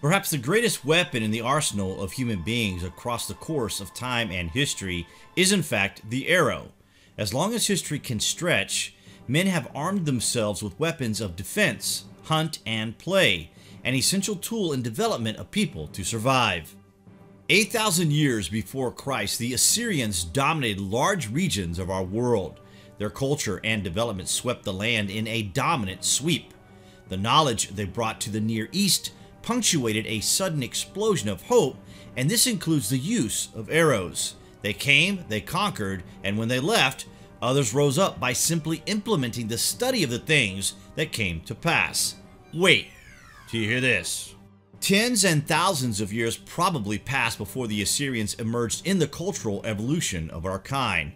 Perhaps the greatest weapon in the arsenal of human beings across the course of time and history is in fact the arrow. As long as history can stretch, men have armed themselves with weapons of defense, hunt, and play, an essential tool in development of people to survive. 8,000 years before Christ, the Assyrians dominated large regions of our world. Their culture and development swept the land in a dominant sweep. The knowledge they brought to the Near East punctuated a sudden explosion of hope, and this includes the use of arrows. They came, they conquered, and when they left, others rose up by simply implementing the study of the things that came to pass. Wait, do you hear this? Tens and thousands of years probably passed before the Assyrians emerged in the cultural evolution of our kind.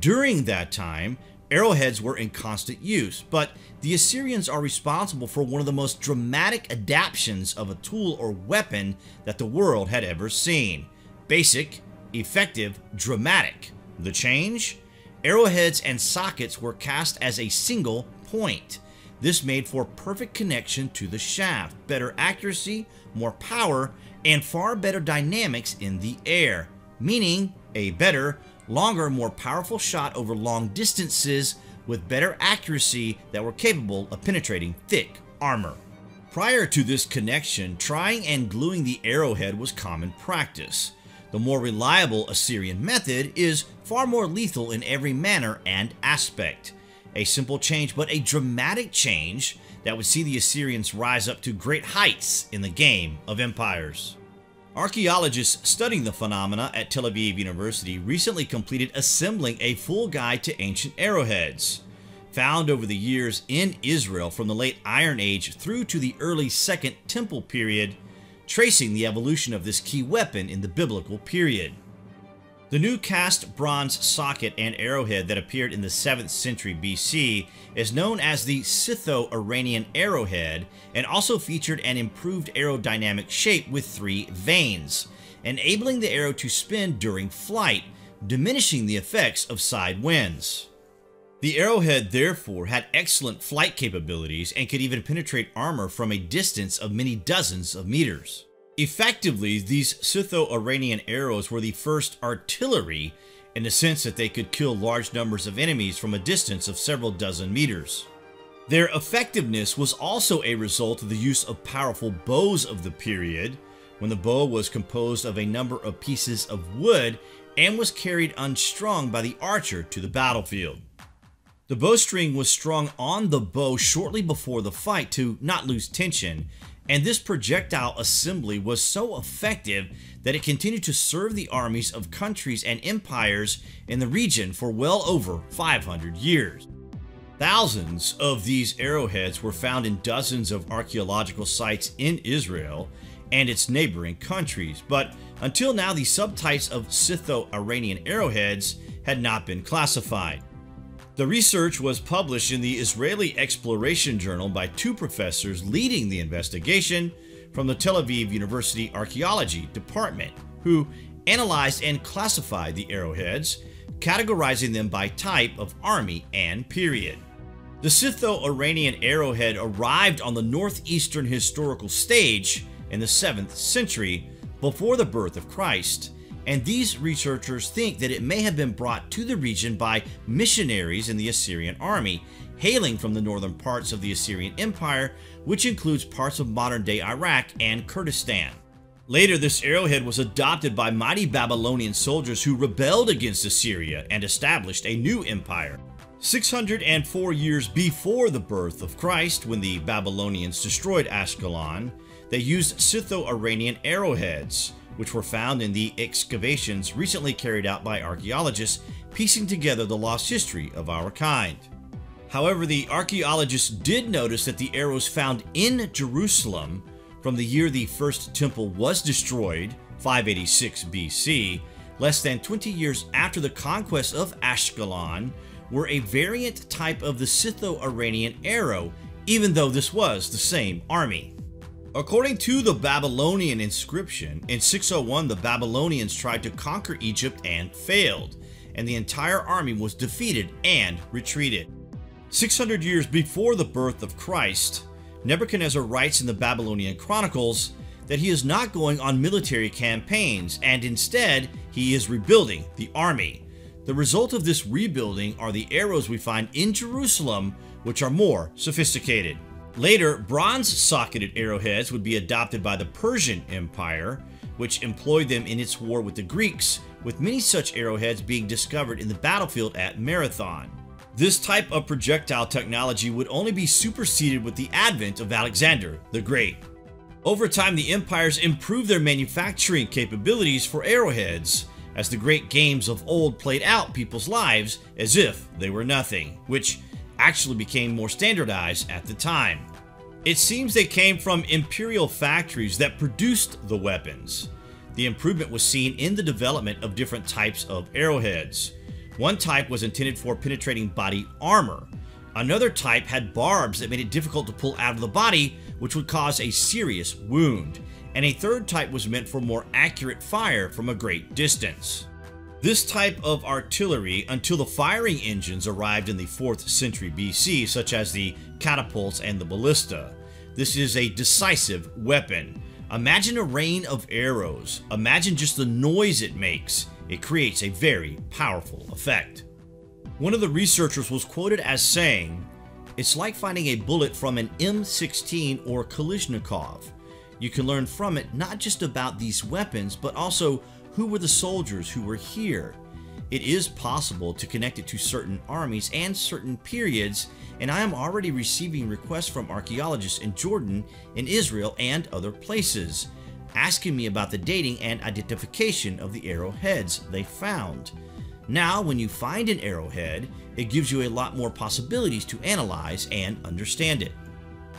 During that time, arrowheads were in constant use, but the Assyrians are responsible for one of the most dramatic adaptations of a tool or weapon that the world had ever seen. Basic, effective, dramatic. The change? Arrowheads and sockets were cast as a single point. This made for perfect connection to the shaft, better accuracy, more power, and far better dynamics in the air, meaning a better, longer, more powerful shot over long distances with better accuracy that were capable of penetrating thick armor. Prior to this connection, trying and gluing the arrowhead was common practice. The more reliable Assyrian method is far more lethal in every manner and aspect. A simple change, but a dramatic change that would see the Assyrians rise up to great heights in the game of empires. Archaeologists studying the phenomena at Tel Aviv University recently completed assembling a full guide to ancient arrowheads. Found over the years in Israel from the late Iron Age through to the early Second Temple period, tracing the evolution of this key weapon in the biblical period. The new cast bronze socket and arrowhead that appeared in the 7th century BC is known as the Scytho-Iranian arrowhead and also featured an improved aerodynamic shape with three vanes, enabling the arrow to spin during flight, diminishing the effects of side winds. The arrowhead therefore had excellent flight capabilities and could even penetrate armor from a distance of many dozens of meters. Effectively, these Scytho-Iranian arrows were the first artillery in the sense that they could kill large numbers of enemies from a distance of several dozen meters. Their effectiveness was also a result of the use of powerful bows of the period, when the bow was composed of a number of pieces of wood and was carried unstrung by the archer to the battlefield. The bowstring was strung on the bow shortly before the fight to not lose tension and this projectile assembly was so effective that it continued to serve the armies of countries and empires in the region for well over 500 years. Thousands of these arrowheads were found in dozens of archaeological sites in Israel and its neighboring countries, but until now the subtypes of Scytho-Iranian arrowheads had not been classified. The research was published in the Israeli Exploration Journal by two professors leading the investigation from the Tel Aviv University Archaeology Department, who analyzed and classified the arrowheads, categorizing them by type of army and period. The Scytho-Iranian arrowhead arrived on the northeastern historical stage in the 7th century before the birth of Christ and these researchers think that it may have been brought to the region by missionaries in the Assyrian army, hailing from the northern parts of the Assyrian Empire, which includes parts of modern-day Iraq and Kurdistan. Later, this arrowhead was adopted by mighty Babylonian soldiers who rebelled against Assyria and established a new empire. 604 years before the birth of Christ, when the Babylonians destroyed Ashkelon, they used Scytho-Iranian arrowheads, which were found in the excavations recently carried out by archaeologists piecing together the lost history of our kind. However, the archaeologists did notice that the arrows found in Jerusalem from the year the first temple was destroyed, 586 BC, less than 20 years after the conquest of Ashkelon, were a variant type of the Scytho-Iranian arrow, even though this was the same army. According to the Babylonian inscription, in 601 the Babylonians tried to conquer Egypt and failed, and the entire army was defeated and retreated. 600 years before the birth of Christ, Nebuchadnezzar writes in the Babylonian Chronicles that he is not going on military campaigns and instead he is rebuilding the army. The result of this rebuilding are the arrows we find in Jerusalem, which are more sophisticated. Later, bronze socketed arrowheads would be adopted by the Persian Empire, which employed them in its war with the Greeks, with many such arrowheads being discovered in the battlefield at Marathon. This type of projectile technology would only be superseded with the advent of Alexander the Great. Over time, the empires improved their manufacturing capabilities for arrowheads, as the great games of old played out people's lives as if they were nothing, which actually became more standardized at the time. It seems they came from imperial factories that produced the weapons. The improvement was seen in the development of different types of arrowheads. One type was intended for penetrating body armor. Another type had barbs that made it difficult to pull out of the body, which would cause a serious wound. And a third type was meant for more accurate fire from a great distance. This type of artillery until the firing engines arrived in the 4th century BC, such as the catapults and the ballista. This is a decisive weapon. Imagine a rain of arrows. Imagine just the noise it makes. It creates a very powerful effect. One of the researchers was quoted as saying, It's like finding a bullet from an M16 or Kalashnikov. You can learn from it not just about these weapons, but also who were the soldiers who were here. It is possible to connect it to certain armies and certain periods, and I am already receiving requests from archaeologists in Jordan, in Israel, and other places, asking me about the dating and identification of the arrowheads they found. Now, when you find an arrowhead, it gives you a lot more possibilities to analyze and understand it.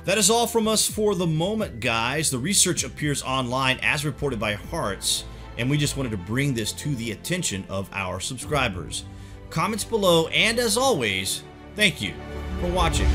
That is all from us for the moment, guys. The research appears online as reported by Haaretz, and we just wanted to bring this to the attention of our subscribers. Comments below, and as always, thank you for watching.